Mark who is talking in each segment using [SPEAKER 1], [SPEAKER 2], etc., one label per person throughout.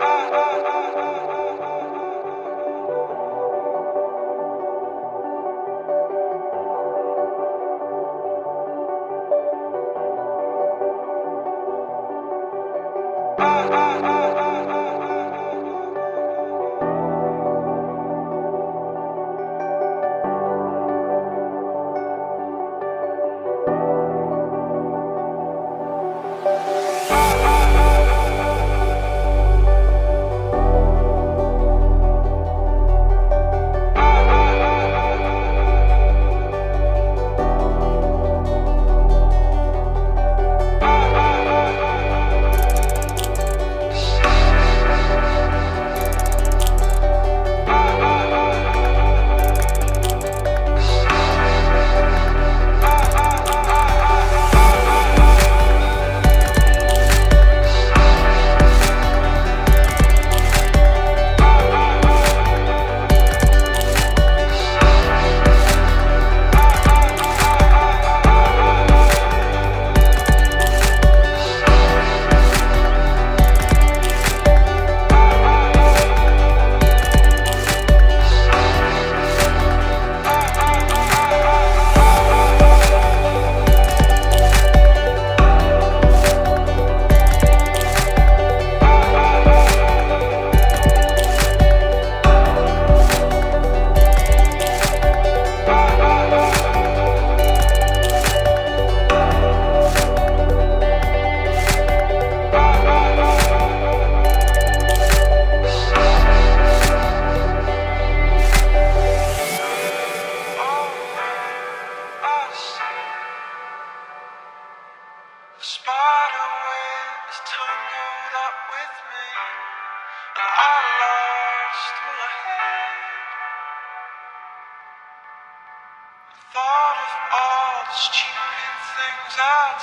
[SPEAKER 1] Spider tangled up with me, and I lost my head. Thought of all the stupid things I'd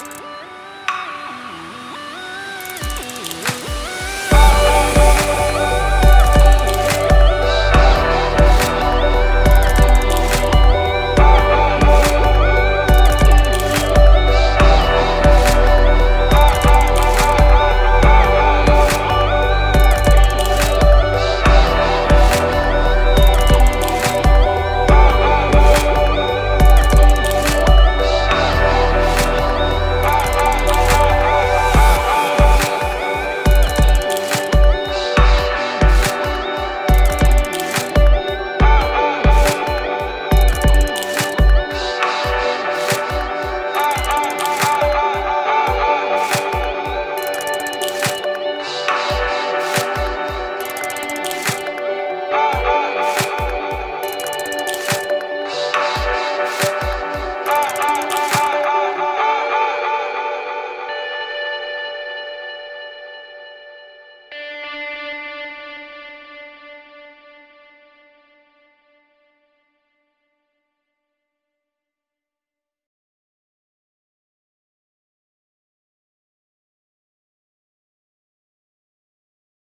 [SPEAKER 1] said.